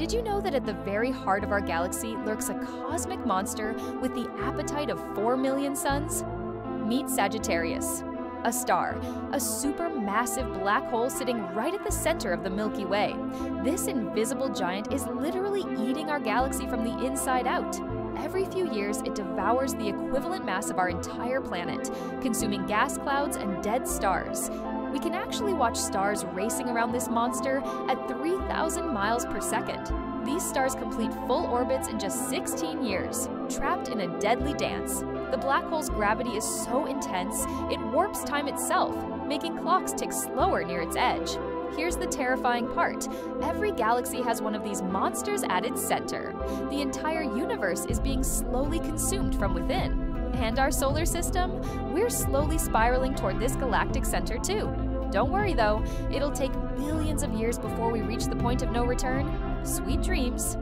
Did you know that at the very heart of our galaxy lurks a cosmic monster with the appetite of 4 million suns? Meet Sagittarius, a star, a supermassive black hole sitting right at the center of the Milky Way. This invisible giant is literally eating our galaxy from the inside out. Every few years, it devours the equivalent mass of our entire planet, consuming gas clouds and dead stars. We can actually watch stars racing around this monster at 3,000 miles per second. These stars complete full orbits in just 16 years, trapped in a deadly dance. The black hole's gravity is so intense, it warps time itself, making clocks tick slower near its edge. Here's the terrifying part every galaxy has one of these monsters at its center. The entire universe is being slowly consumed from within. And our solar system? We're slowly spiraling toward this galactic center, too. Don't worry though, it'll take billions of years before we reach the point of no return. Sweet dreams.